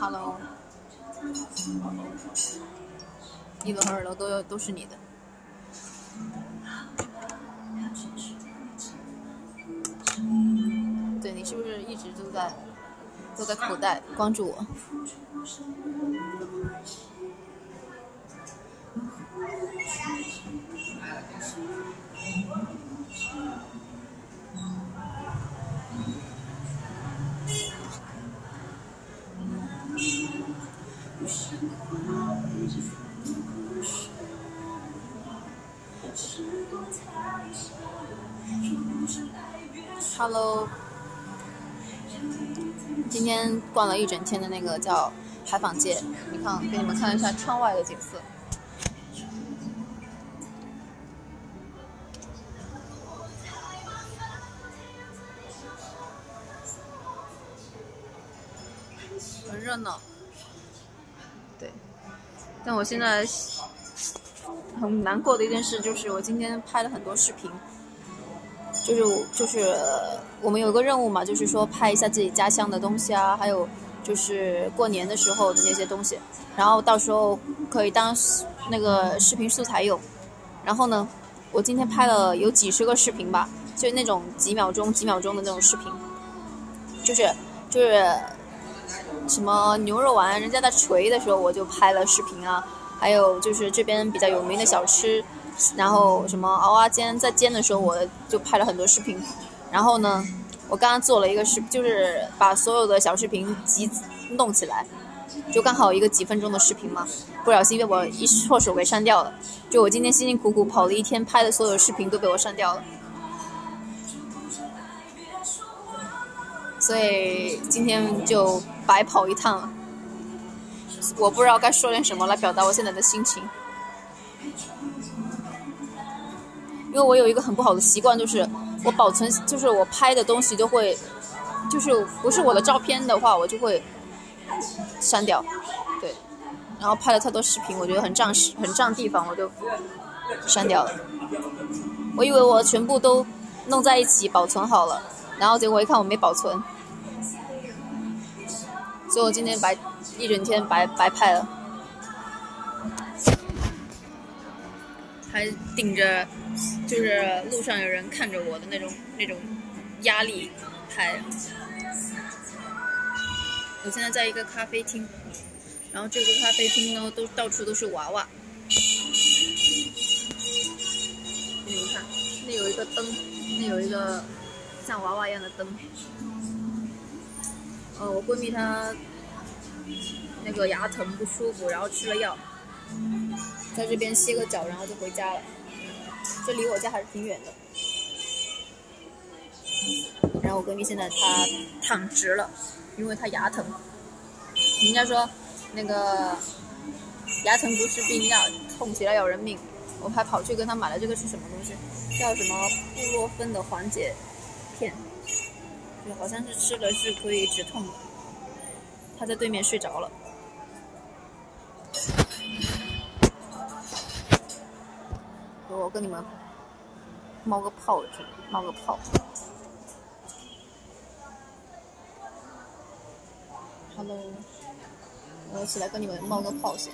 hello，一楼和二楼都有，都是你的。对，你是不是一直都在都在口袋关注我？？Hello，今天逛了一整天的那个叫海坊街，你看，给你们看一下窗外的景色。很热闹，对，但我现在很难过的一件事就是，我今天拍了很多视频，就是就是我们有一个任务嘛，就是说拍一下自己家乡的东西啊，还有就是过年的时候的那些东西，然后到时候可以当那个视频素材用。然后呢，我今天拍了有几十个视频吧，就那种几秒钟、几秒钟的那种视频，就是就是。什么牛肉丸，人家在锤的时候我就拍了视频啊，还有就是这边比较有名的小吃，然后什么熬啊煎在煎的时候我就拍了很多视频，然后呢，我刚刚做了一个视，就是把所有的小视频集弄起来，就刚好一个几分钟的视频嘛，不小心被我一错手给删掉了，就我今天辛辛苦苦跑了一天拍的所有视频都被我删掉了。所以今天就白跑一趟了，我不知道该说点什么来表达我现在的心情，因为我有一个很不好的习惯，就是我保存，就是我拍的东西都会，就是不是我的照片的话，我就会删掉，对，然后拍了太多视频，我觉得很占时，很占地方，我就删掉了。我以为我全部都弄在一起保存好了，然后结果一看我没保存。所以我今天白一整天白白拍了，还顶着就是路上有人看着我的那种那种压力拍。我现在在一个咖啡厅，然后这个咖啡厅呢都到处都是娃娃。给你们看，那有一个灯，那有一个像娃娃一样的灯。呃，我闺蜜她那个牙疼不舒服，然后吃了药，在这边歇个脚，然后就回家了。这离我家还是挺远的。然后我闺蜜现在她躺直了，因为她牙疼。人家说那个牙疼不是病，要痛起来要人命。我还跑去跟她买了这个是什么东西？叫什么布洛芬的缓解片。好像是吃了是可以止痛的。她在对面睡着了。我跟你们冒个泡去，冒个泡。Hello，我起来跟你们冒个泡先。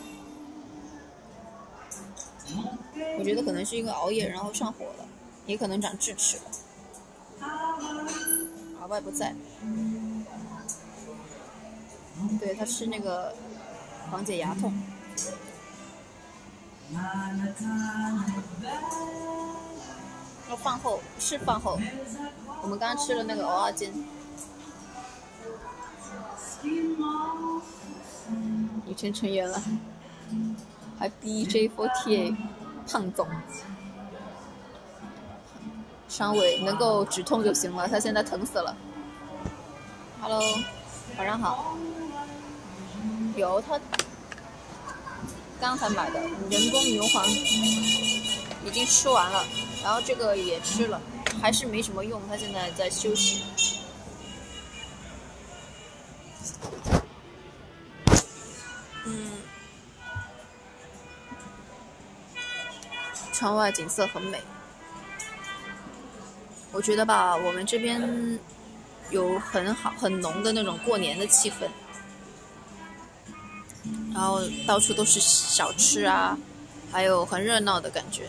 我觉得可能是因为熬夜然后上火了，也可能长智齿了。老外不在，对他吃那个缓解牙痛。要饭后是饭后，我们刚刚吃了那个蚵仔煎。女权成员了，还 DJ48 胖总。伤尾能够止痛就行了，他现在疼死了。Hello，晚上好。有他刚才买的人工牛黄已经吃完了，然后这个也吃了，还是没什么用，他现在在休息。嗯，窗外景色很美。我觉得吧，我们这边有很好、很浓的那种过年的气氛，然后到处都是小吃啊，还有很热闹的感觉。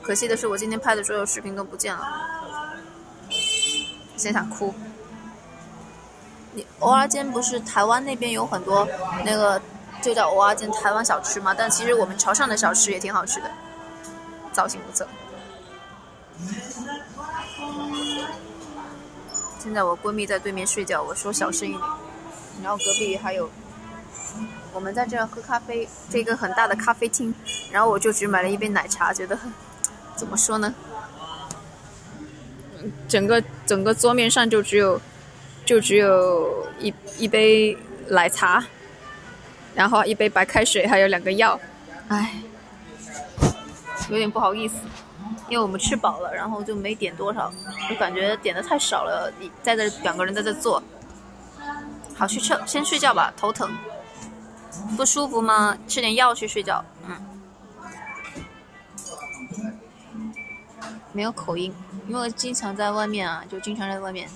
可惜的是，我今天拍的所有视频都不见了，现在想哭。你蚵仔煎不是台湾那边有很多那个就叫蚵仔煎台湾小吃吗？但其实我们潮汕的小吃也挺好吃的，造型不错。现在我闺蜜在对面睡觉，我说小声一点。然后隔壁还有，我们在这喝咖啡，这个很大的咖啡厅。然后我就只买了一杯奶茶，觉得怎么说呢？整个整个桌面上就只有就只有一一杯奶茶，然后一杯白开水，还有两个药，唉，有点不好意思。因为我们吃饱了，然后就没点多少，就感觉点的太少了。你在这两个人在这坐，好去吃，先睡觉吧，头疼，不舒服吗？吃点药去睡觉。嗯，没有口音，因为经常在外面啊，就经常在外面。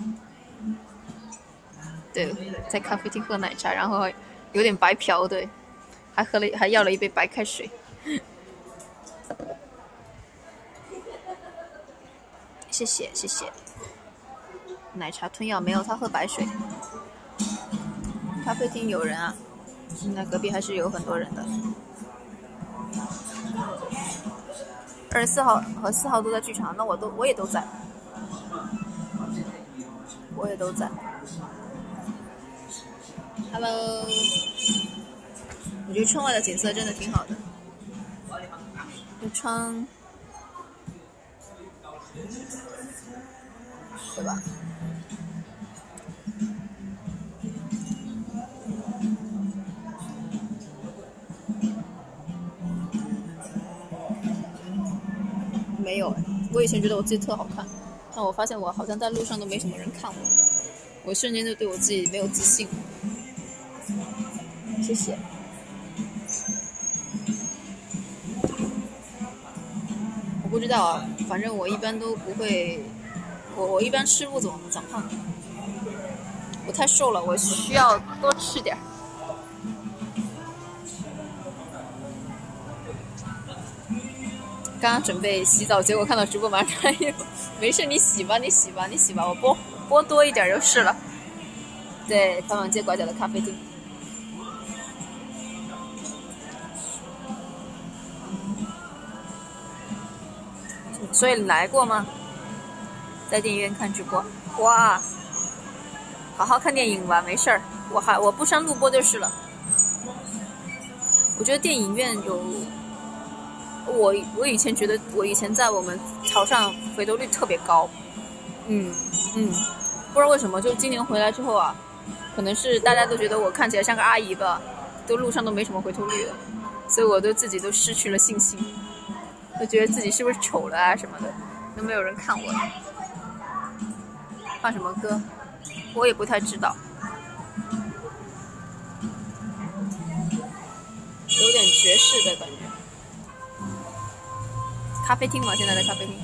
对，在咖啡厅喝奶茶，然后有点白嫖，对，还喝了还要了一杯白开水。谢谢谢谢，奶茶吞药没有，他喝白水。咖啡厅有人啊，现在隔壁还是有很多人的。二十四号和四号都在剧场，那我都我也都在，我也都在。Hello，我觉得窗外的景色真的挺好的，这窗。对吧？没有，我以前觉得我自己特好看，但我发现我好像在路上都没什么人看我，我瞬间就对我自己没有自信。谢谢。我不知道啊，反正我一般都不会。我我一般吃不怎么长胖，我太瘦了，我需要多吃点。刚刚准备洗澡，结果看到直播马上穿衣服，没事，你洗吧，你洗吧，你洗吧，我播播多一点就是了。对，繁忙街拐角的咖啡厅。所以来过吗？在电影院看直播，哇！好好看电影吧，没事儿，我还我不删录播就是了。我觉得电影院有，我我以前觉得我以前在我们潮汕回头率特别高，嗯嗯，不知道为什么，就今年回来之后啊，可能是大家都觉得我看起来像个阿姨吧，都路上都没什么回头率了，所以我对自己都失去了信心，都觉得自己是不是丑了啊什么的，都没有人看我了。放什么歌？我也不太知道，有点爵士的感觉。咖啡厅嘛，现在的咖啡厅。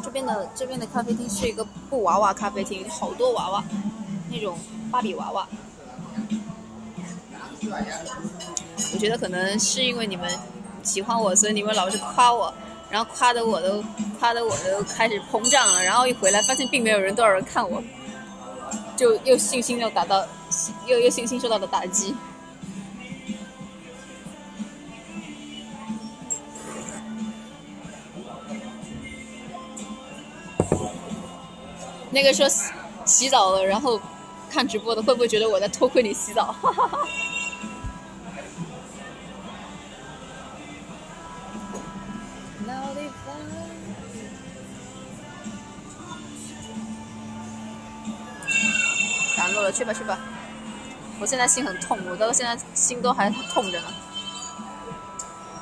这边的这边的咖啡厅是一个布娃娃咖啡厅，好多娃娃，那种芭比娃娃。我觉得可能是因为你们喜欢我，所以你们老是夸我。然后夸的我都夸的我都开始膨胀了，然后一回来发现并没有人多少人看我，就又信心又达到，又又信心受到了打击。那个说洗洗澡了，然后看直播的会不会觉得我在偷窥你洗澡？哈哈哈。打落了，去吧去吧。我现在心很痛，我到现在心都还痛着呢。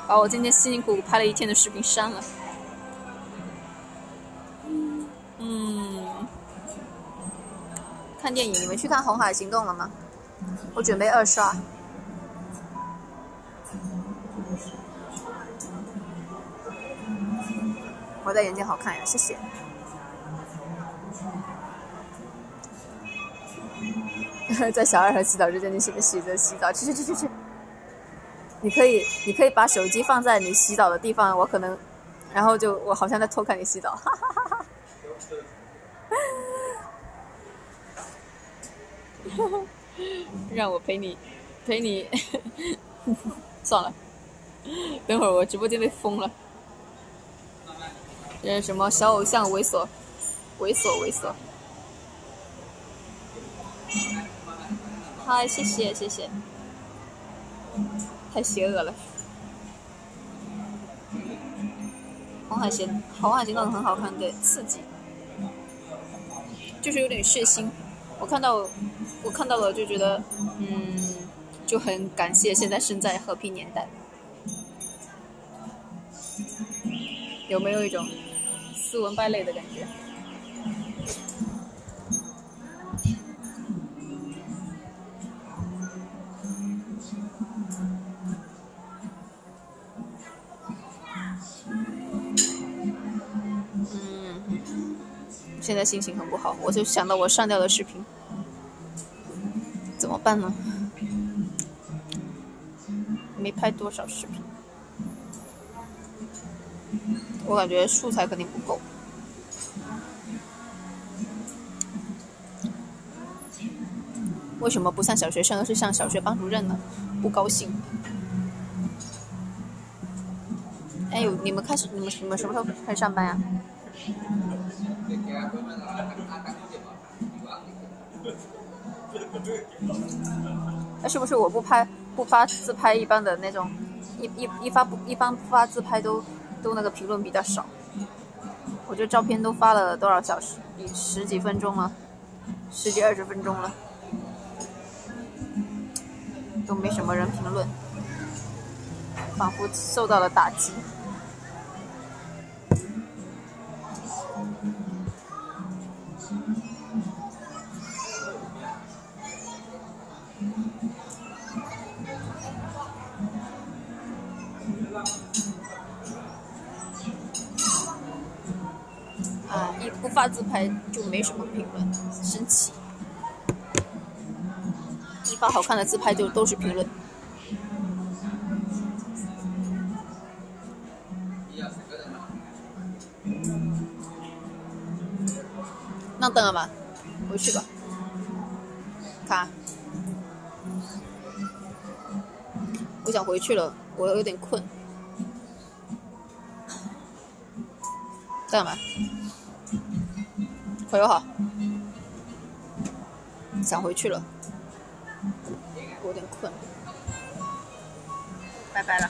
把我今天辛辛苦苦拍了一天的视频删了。看电影，你们去看《红海行动》了吗？我准备二刷。我的眼睛好看呀，谢谢。在小二和洗澡之间，你洗不洗着洗澡？去去去去去！你可以，你可以把手机放在你洗澡的地方，我可能，然后就我好像在偷看你洗澡，哈哈哈 让我陪你，陪你，算了，等会儿我直播间被封了。这是什么小偶像猥琐，猥琐猥琐。嗨，谢谢谢谢，太邪恶了。红海行，红海行动很好看，对，刺激，就是有点血腥。我看到，我看到了就觉得，嗯，就很感谢现在生在和平年代。有没有一种？斯文败类的感觉。嗯，现在心情很不好，我就想到我上吊的视频，办呢？没拍多少视频。我感觉素材肯定不够。为什么不像小学生，而是像小学班主任呢？不高兴。哎呦，你们开始，你们你们什么时候开始上班呀？那是不是我不拍不发自拍，一般的那种，一一一发不一般不发自拍都？都那个评论比较少，我这照片都发了多少小时？十几分钟了，十几二十分钟了，都没什么人评论，仿佛受到了打击。发自拍就没什么评论，生气。一发好看的自拍就都是评论。那等了吧？回去吧。看，我想回去了，我有点困。等了吗？朋友好，想回去了，我有点困，拜拜了。